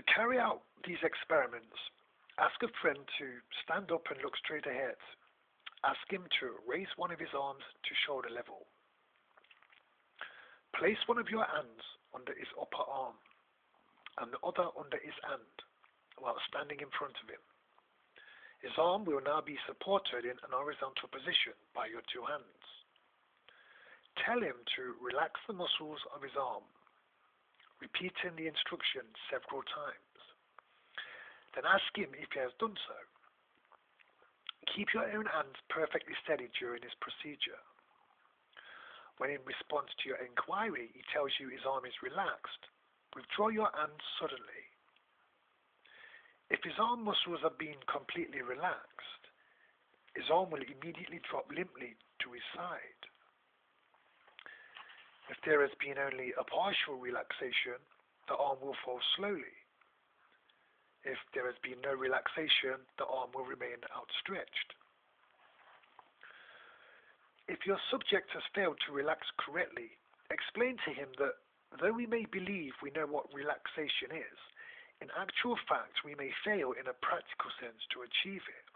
To carry out these experiments, ask a friend to stand up and look straight ahead. Ask him to raise one of his arms to shoulder level. Place one of your hands under his upper arm and the other under his hand while standing in front of him. His arm will now be supported in an horizontal position by your two hands. Tell him to relax the muscles of his arm, repeating the instruction several times. Then ask him if he has done so. Keep your own hands perfectly steady during this procedure. When in response to your inquiry he tells you his arm is relaxed, withdraw your hands suddenly. If his arm muscles have been completely relaxed, his arm will immediately drop limply to his side. If there has been only a partial relaxation, the arm will fall slowly. If there has been no relaxation, the arm will remain outstretched. If your subject has failed to relax correctly, explain to him that though we may believe we know what relaxation is, in actual fact we may fail in a practical sense to achieve it.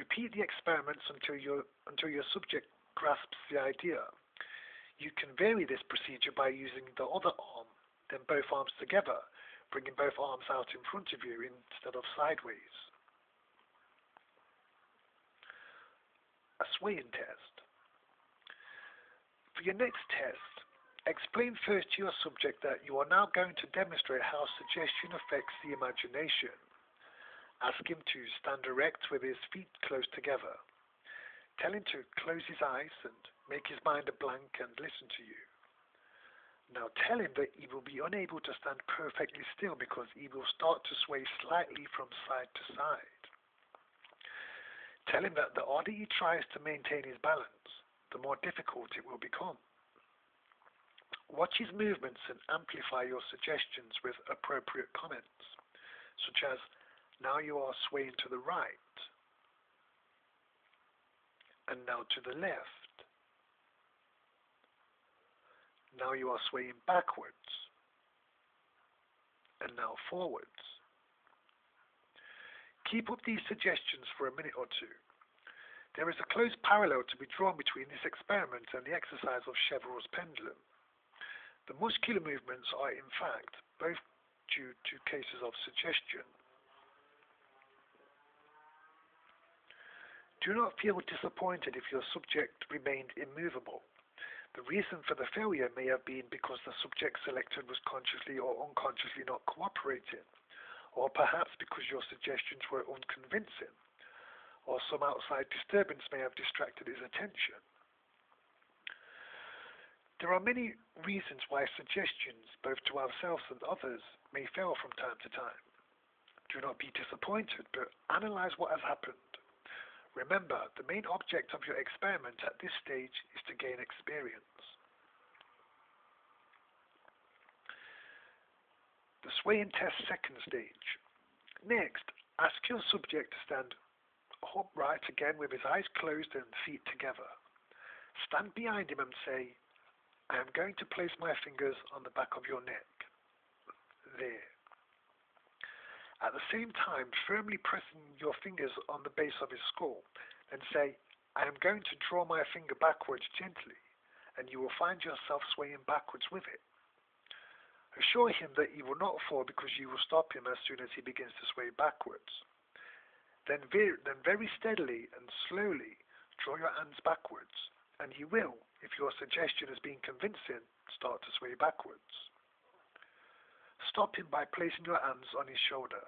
Repeat the experiments until your, until your subject grasps the idea. You can vary this procedure by using the other arm, then both arms together, bringing both arms out in front of you instead of sideways. A swaying test. For your next test, explain first to your subject that you are now going to demonstrate how suggestion affects the imagination. Ask him to stand erect with his feet close together. Tell him to close his eyes and make his mind a blank and listen to you. Now tell him that he will be unable to stand perfectly still because he will start to sway slightly from side to side. Tell him that the harder he tries to maintain his balance, the more difficult it will become. Watch his movements and amplify your suggestions with appropriate comments, such as, now you are swaying to the right, and now to the left. Now you are swaying backwards, and now forwards. Keep up these suggestions for a minute or two. There is a close parallel to be drawn between this experiment and the exercise of Chevreul's pendulum. The muscular movements are, in fact, both due to cases of suggestion. Do not feel disappointed if your subject remained immovable. The reason for the failure may have been because the subject selected was consciously or unconsciously not cooperating, or perhaps because your suggestions were unconvincing, or some outside disturbance may have distracted his attention. There are many reasons why suggestions, both to ourselves and others, may fail from time to time. Do not be disappointed, but analyze what has happened. Remember, the main object of your experiment at this stage is to gain experience. The sway and test second stage. Next, ask your subject to stand upright again with his eyes closed and feet together. Stand behind him and say, I am going to place my fingers on the back of your neck. There. At the same time, firmly pressing your fingers on the base of his skull, and say, I am going to draw my finger backwards gently, and you will find yourself swaying backwards with it. Assure him that he will not fall because you will stop him as soon as he begins to sway backwards. Then, ve- then very steadily and slowly draw your hands backwards, and he will, if your suggestion has been convincing, start to sway backwards. Stop him by placing your hands on his shoulder.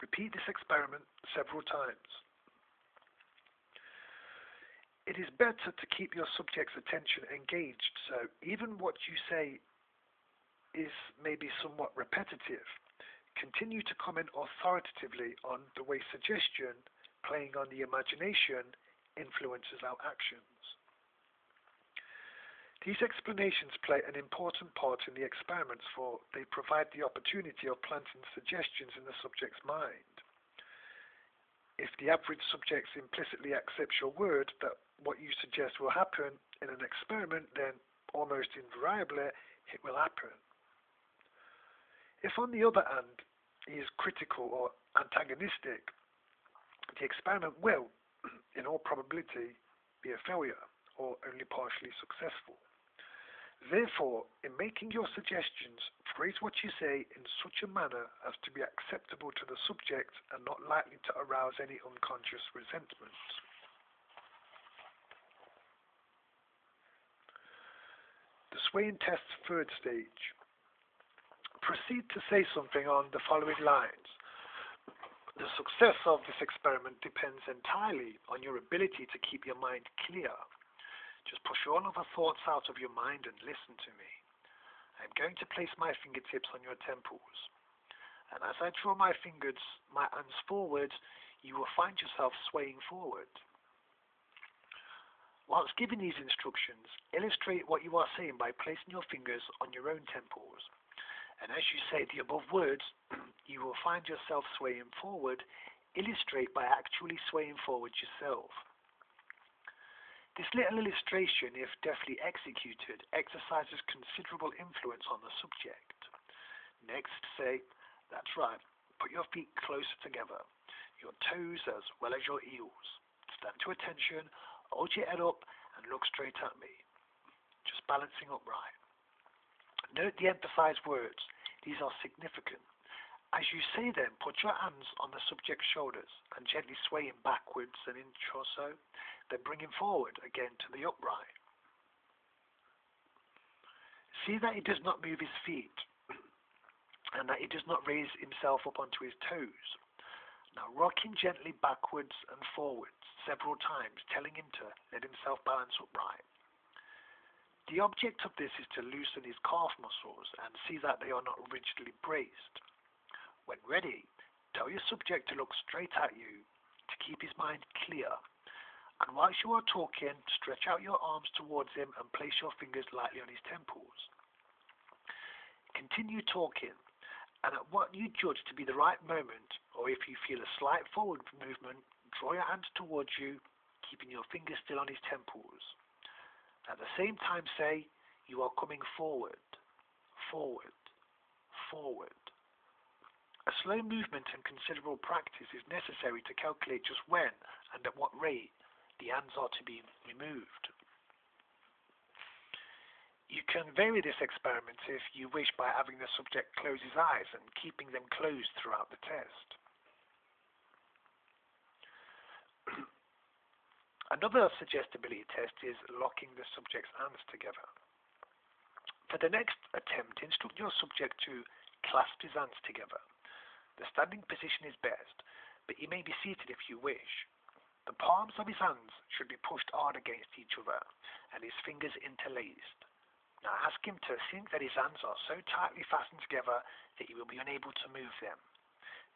Repeat this experiment several times. It is better to keep your subject's attention engaged, so even what you say is maybe somewhat repetitive, continue to comment authoritatively on the way suggestion, playing on the imagination, influences our actions. These explanations play an important part in the experiments for they provide the opportunity of planting suggestions in the subject's mind. If the average subject implicitly accepts your word that what you suggest will happen in an experiment, then almost invariably it will happen. If, on the other hand, he is critical or antagonistic, the experiment will, in all probability, be a failure or only partially successful. Therefore, in making your suggestions, phrase what you say in such a manner as to be acceptable to the subject and not likely to arouse any unconscious resentment. The swaying test's third stage. Proceed to say something on the following lines. The success of this experiment depends entirely on your ability to keep your mind clear just push all other thoughts out of your mind and listen to me. I'm going to place my fingertips on your temples. And as I draw my fingers, my hands forward, you will find yourself swaying forward. Whilst giving these instructions, illustrate what you are saying by placing your fingers on your own temples. And as you say the above words, you will find yourself swaying forward. Illustrate by actually swaying forward yourself. This little illustration, if deftly executed, exercises considerable influence on the subject. Next, say, that's right, put your feet closer together, your toes as well as your heels. Stand to attention, hold your head up, and look straight at me. Just balancing upright. Note the emphasized words. These are significant. As you say them, put your hands on the subject's shoulders and gently sway him backwards an inch or so then bring him forward again to the upright. See that he does not move his feet and that he does not raise himself up onto his toes. Now rock him gently backwards and forwards several times, telling him to let himself balance upright. The object of this is to loosen his calf muscles and see that they are not rigidly braced. When ready, tell your subject to look straight at you to keep his mind clear and whilst you are talking, stretch out your arms towards him and place your fingers lightly on his temples. Continue talking, and at what you judge to be the right moment, or if you feel a slight forward movement, draw your hands towards you, keeping your fingers still on his temples. At the same time, say, You are coming forward, forward, forward. A slow movement and considerable practice is necessary to calculate just when and at what rate the hands are to be removed. You can vary this experiment if you wish by having the subject close his eyes and keeping them closed throughout the test. Another suggestibility test is locking the subject's hands together. For the next attempt, instruct your subject to clasp his hands together. The standing position is best, but he may be seated if you wish. The palms of his hands should be pushed hard against each other and his fingers interlaced. Now ask him to think that his hands are so tightly fastened together that he will be unable to move them.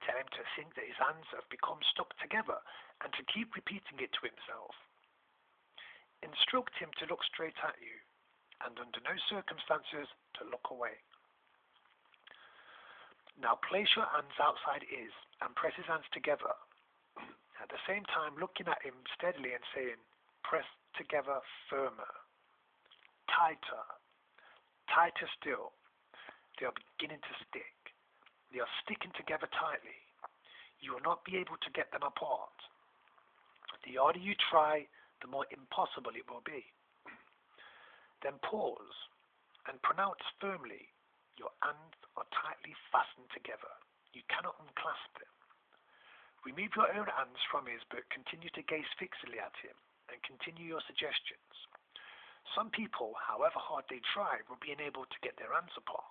Tell him to think that his hands have become stuck together and to keep repeating it to himself. Instruct him to look straight at you and under no circumstances to look away. Now place your hands outside his and press his hands together at the same time looking at him steadily and saying, press together firmer, tighter, tighter still. They are beginning to stick. They are sticking together tightly. You will not be able to get them apart. The harder you try, the more impossible it will be. Then pause and pronounce firmly, your hands are tightly fastened together. You cannot unclasp them. Remove your own hands from his, but continue to gaze fixedly at him and continue your suggestions. Some people, however hard they try, will be unable to get their hands apart.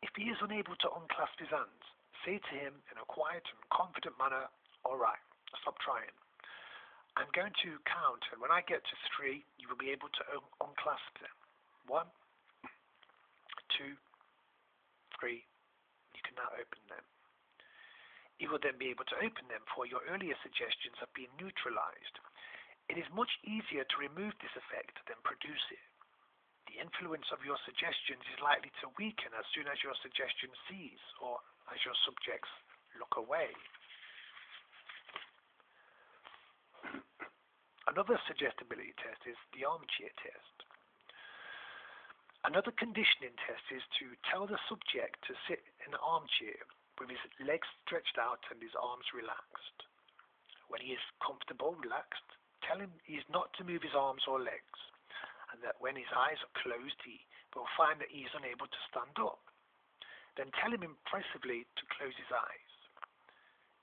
If he is unable to unclasp his hands, say to him in a quiet and confident manner, All right, stop trying. I'm going to count, and when I get to three, you will be able to un unclasp them. One, two, three. You can now open them. You will then be able to open them for your earlier suggestions have been neutralized. It is much easier to remove this effect than produce it. The influence of your suggestions is likely to weaken as soon as your suggestion cease or as your subjects look away. Another suggestibility test is the armchair test. Another conditioning test is to tell the subject to sit in an armchair with his legs stretched out and his arms relaxed. When he is comfortable, relaxed, tell him he is not to move his arms or legs, and that when his eyes are closed, he will find that he is unable to stand up. Then tell him impressively to close his eyes.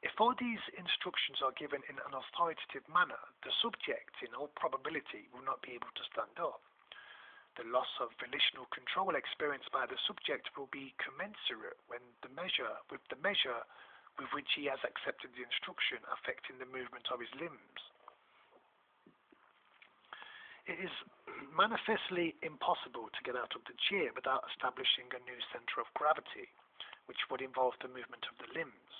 If all these instructions are given in an authoritative manner, the subject, in all probability, will not be able to stand up. The loss of volitional control experienced by the subject will be commensurate when the measure with the measure with which he has accepted the instruction affecting the movement of his limbs. It is manifestly impossible to get out of the chair without establishing a new center of gravity, which would involve the movement of the limbs.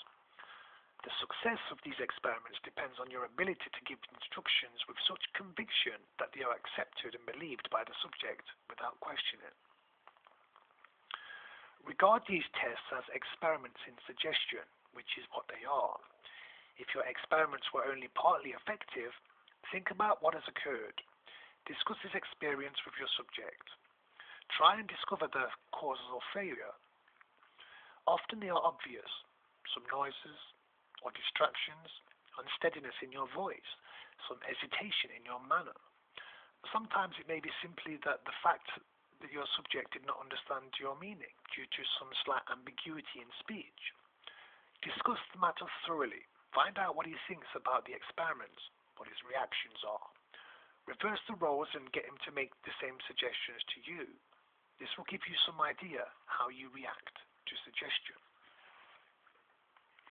The success of these experiments depends on your ability to give instructions with such conviction that they are accepted and believed by the subject without questioning. Regard these tests as experiments in suggestion, which is what they are. If your experiments were only partly effective, think about what has occurred. Discuss this experience with your subject. Try and discover the causes of failure. Often they are obvious. Some noises, or distractions, unsteadiness in your voice, some hesitation in your manner. Sometimes it may be simply that the fact that your subject did not understand your meaning due to some slight ambiguity in speech. Discuss the matter thoroughly. Find out what he thinks about the experiments, what his reactions are. Reverse the roles and get him to make the same suggestions to you. This will give you some idea how you react to suggestion.